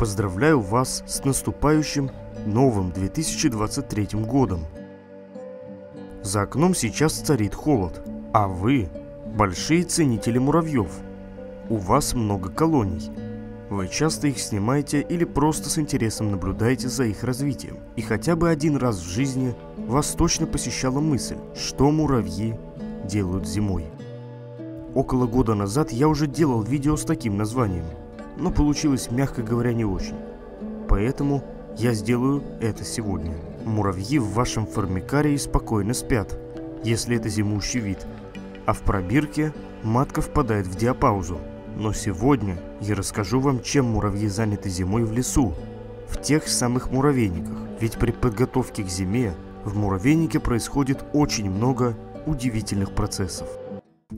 Поздравляю вас с наступающим новым 2023 годом. За окном сейчас царит холод, а вы – большие ценители муравьев. У вас много колоний. Вы часто их снимаете или просто с интересом наблюдаете за их развитием. И хотя бы один раз в жизни вас точно посещала мысль, что муравьи делают зимой. Около года назад я уже делал видео с таким названием, но получилось, мягко говоря, не очень. Поэтому я сделаю это сегодня. Муравьи в вашем формикарии спокойно спят, если это зимующий вид, а в пробирке матка впадает в диапаузу. Но сегодня я расскажу вам, чем муравьи заняты зимой в лесу, в тех самых муравейниках. Ведь при подготовке к зиме в муравейнике происходит очень много удивительных процессов.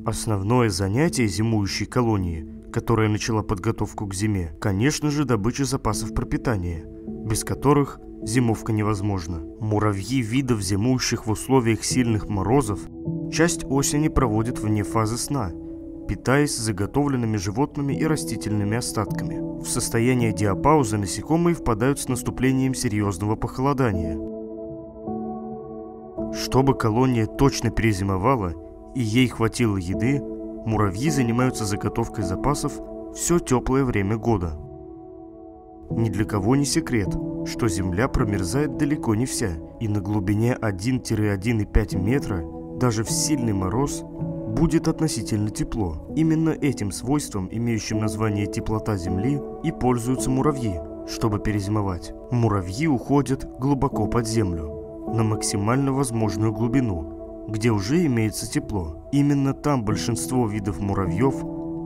Основное занятие зимующей колонии, которая начала подготовку к зиме, конечно же добыча запасов пропитания, без которых зимовка невозможна. Муравьи видов, зимующих в условиях сильных морозов, часть осени проводят вне фазы сна, питаясь заготовленными животными и растительными остатками. В состояние диапаузы насекомые впадают с наступлением серьезного похолодания. Чтобы колония точно перезимовала и ей хватило еды, муравьи занимаются заготовкой запасов все теплое время года. Ни для кого не секрет, что Земля промерзает далеко не вся, и на глубине 1-1,5 метра даже в сильный мороз будет относительно тепло. Именно этим свойством, имеющим название теплота Земли, и пользуются муравьи, чтобы перезимовать. Муравьи уходят глубоко под землю, на максимально возможную глубину, где уже имеется тепло. Именно там большинство видов муравьев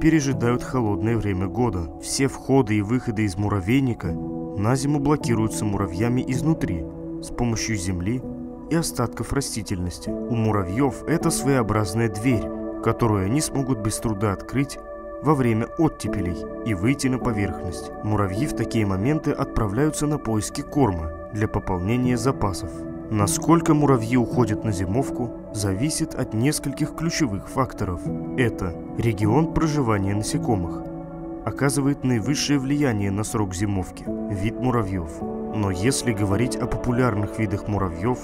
пережидают холодное время года. Все входы и выходы из муравейника на зиму блокируются муравьями изнутри с помощью земли и остатков растительности. У муравьев это своеобразная дверь, которую они смогут без труда открыть во время оттепелей и выйти на поверхность. Муравьи в такие моменты отправляются на поиски корма для пополнения запасов. Насколько муравьи уходят на зимовку, зависит от нескольких ключевых факторов. Это регион проживания насекомых, оказывает наивысшее влияние на срок зимовки, вид муравьев. Но если говорить о популярных видах муравьев,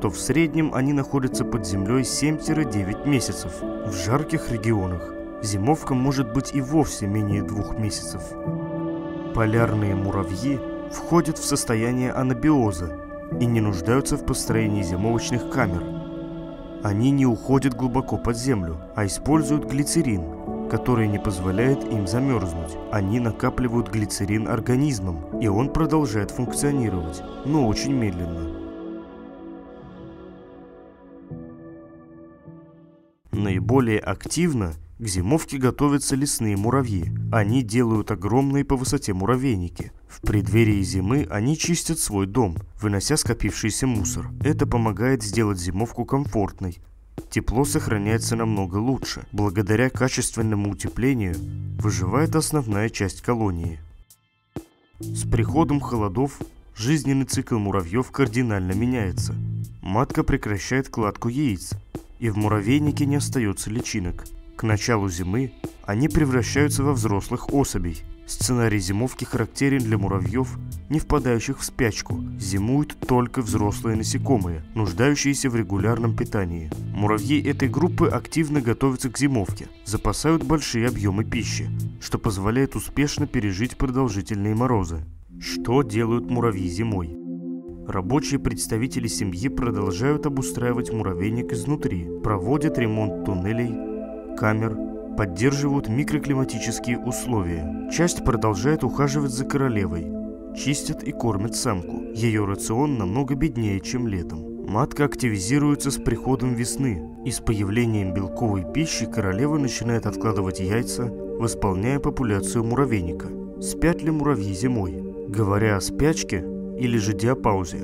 то в среднем они находятся под землей 7-9 месяцев. В жарких регионах зимовка может быть и вовсе менее двух месяцев. Полярные муравьи входят в состояние анабиоза и не нуждаются в построении зимовочных камер. Они не уходят глубоко под землю, а используют глицерин, который не позволяет им замерзнуть. Они накапливают глицерин организмом, и он продолжает функционировать, но очень медленно. Наиболее активно к зимовке готовятся лесные муравьи. Они делают огромные по высоте муравейники. В преддверии зимы они чистят свой дом, вынося скопившийся мусор. Это помогает сделать зимовку комфортной. Тепло сохраняется намного лучше. Благодаря качественному утеплению выживает основная часть колонии. С приходом холодов жизненный цикл муравьев кардинально меняется. Матка прекращает кладку яиц, и в муравейнике не остается личинок. К началу зимы они превращаются во взрослых особей. Сценарий зимовки характерен для муравьев, не впадающих в спячку. Зимуют только взрослые насекомые, нуждающиеся в регулярном питании. Муравьи этой группы активно готовятся к зимовке, запасают большие объемы пищи, что позволяет успешно пережить продолжительные морозы. Что делают муравьи зимой? Рабочие представители семьи продолжают обустраивать муравейник изнутри, проводят ремонт туннелей, камер, поддерживают микроклиматические условия. Часть продолжает ухаживать за королевой, чистят и кормят самку. Ее рацион намного беднее, чем летом. Матка активизируется с приходом весны, и с появлением белковой пищи королева начинает откладывать яйца, восполняя популяцию муравейника. Спят ли муравьи зимой? Говоря о спячке, или же диапаузе.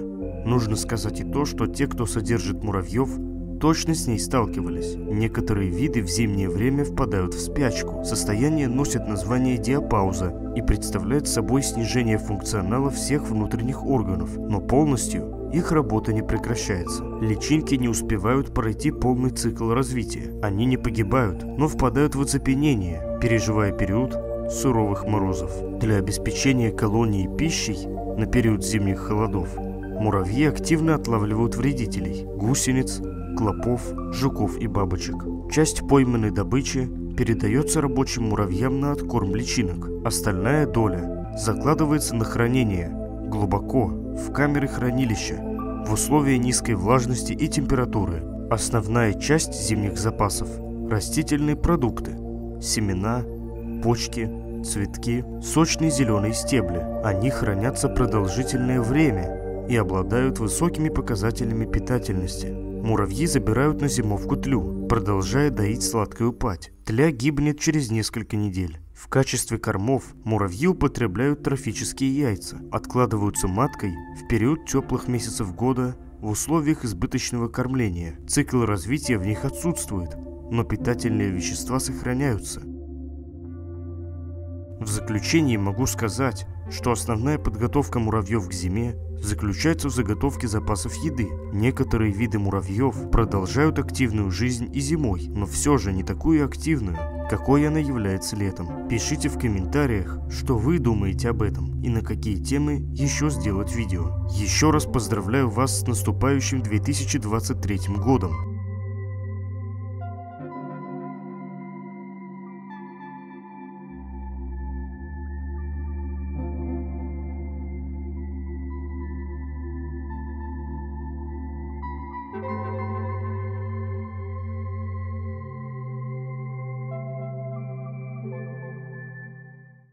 Нужно сказать и то, что те, кто содержит муравьев, точно с ней сталкивались. Некоторые виды в зимнее время впадают в спячку. Состояние носит название диапауза и представляет собой снижение функционала всех внутренних органов, но полностью их работа не прекращается. Личинки не успевают пройти полный цикл развития. Они не погибают, но впадают в оцепенение, переживая период суровых морозов. Для обеспечения колонии пищей на период зимних холодов муравьи активно отлавливают вредителей – гусениц, клопов, жуков и бабочек. Часть пойманной добычи передается рабочим муравьям на откорм личинок. Остальная доля закладывается на хранение глубоко в камеры хранилища в условия низкой влажности и температуры. Основная часть зимних запасов – растительные продукты, семена, почки, цветки, сочные зеленые стебли. Они хранятся продолжительное время и обладают высокими показателями питательности. Муравьи забирают на зимовку тлю, продолжая доить сладкую пать. Тля гибнет через несколько недель. В качестве кормов муравьи употребляют трофические яйца, откладываются маткой в период теплых месяцев года в условиях избыточного кормления. Цикл развития в них отсутствует, но питательные вещества сохраняются. В заключении могу сказать, что основная подготовка муравьев к зиме заключается в заготовке запасов еды. Некоторые виды муравьев продолжают активную жизнь и зимой, но все же не такую активную, какой она является летом. Пишите в комментариях, что вы думаете об этом и на какие темы еще сделать видео. Еще раз поздравляю вас с наступающим 2023 годом.